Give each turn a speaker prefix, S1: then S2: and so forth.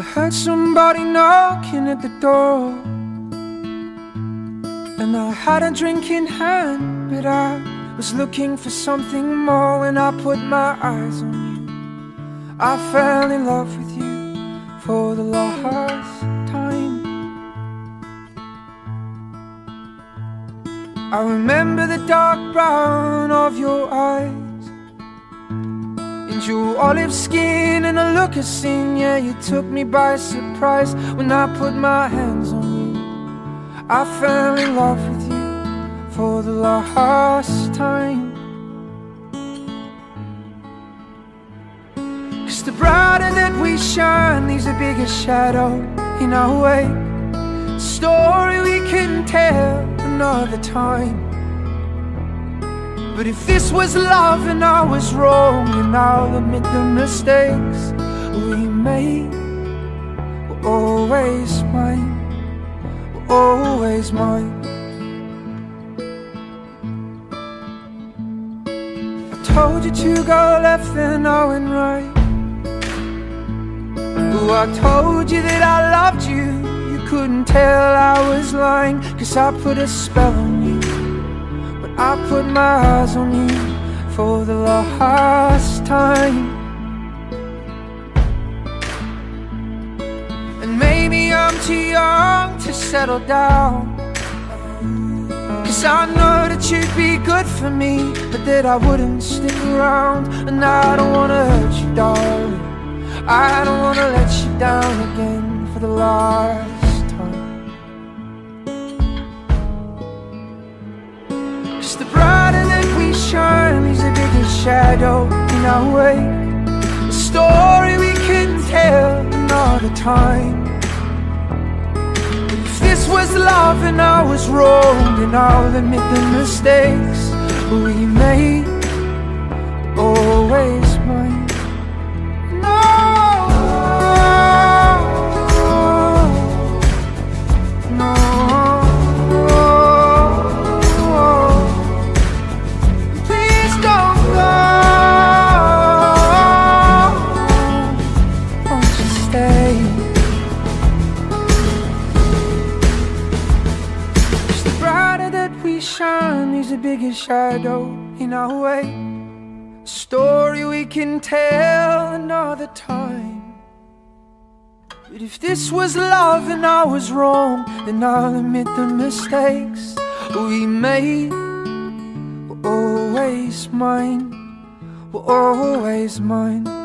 S1: I heard somebody knocking at the door. And I had a drink in hand But I was looking for something more When I put my eyes on you. I fell in love with you For the last time. I remember the dark brown of your eyes and your olive skin and a look of sin. Yeah, you took me by surprise When I put my hands on you. I fell in love with you For the last time. Cause the brighter that we shine Leaves a bigger shadow in our way. Story we can tell another time but if this was love and I was wrong And I'll admit the mistakes we made Were always mine Were always mine. I told you to go left then I went right. Oh, I told you that I loved you. You couldn't tell I was lying Cause I put a spell on you I put my eyes on you for the last time. And maybe I'm too young to settle down. Cause I know that you'd be good for me But that I wouldn't stick around. And I don't wanna hurt you, darling. I don't wanna let you down again for the last shadow in our way. A story we can tell another time. If this was love and I was wrong Then I'll admit the mistakes we made shadow in our way. A story we can tell another time. But if this was love and I was wrong Then I'll admit the mistakes we made Were always mine Were always mine